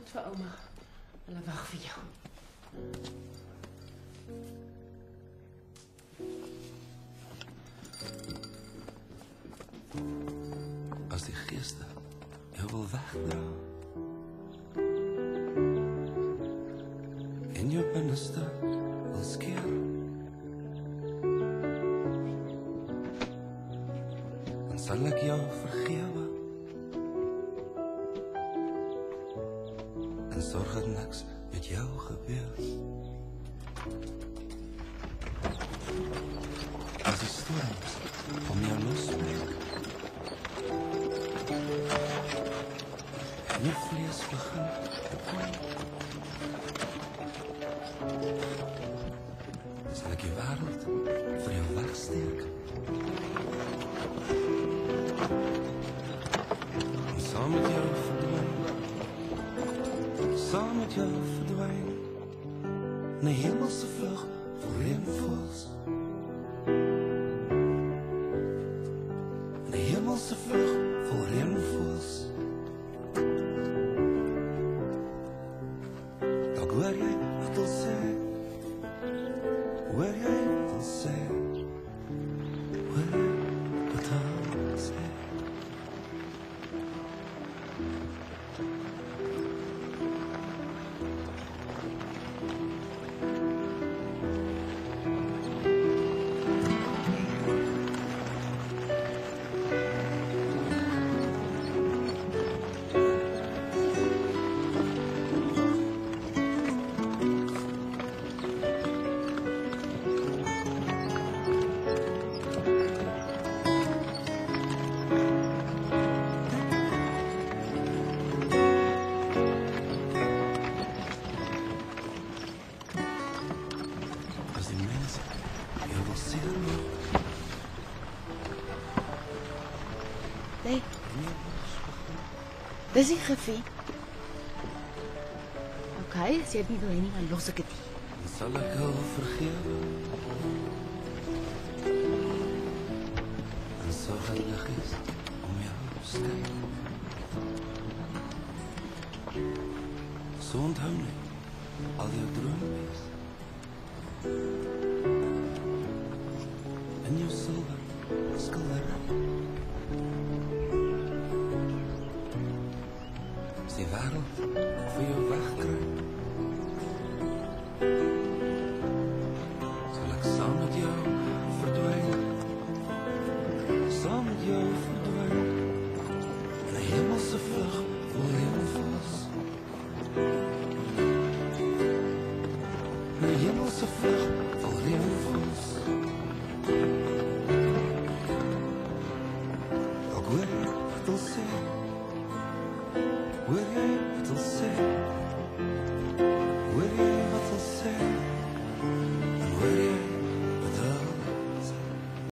dit vir ouma. Hulle wag vir jou. As die geeste jou wil wegdra. In jou binneste wil skeer. Dan sal ek jou vergewe. En sorg dat niks met jou gebeur. As die storms om jou losbreek. En je vlees begint te koelen. Samen met jou verdwijnen. Een hemelse vlug voor reenvoels. Een hemelse vlug voor reenvoels. Dalk hoor jy wat hulle sê. Hoor jy soon. Hey. Dis die geffie. Okay, as jy nie wil hê nie, dan los ek dit. Sal ek jou vergewe? En so het jy gesê, om jou skei. So onthou net al jou drome is. thank you a new silver scarab. Ze waren voor je wegkruip. Zal ik samen met jou verdwijnen? Samen met jou verdwijnen. Een hemelse vlucht voor heel vast. Een hemelse vlucht. We'll live, they'll. We'll live, they'll.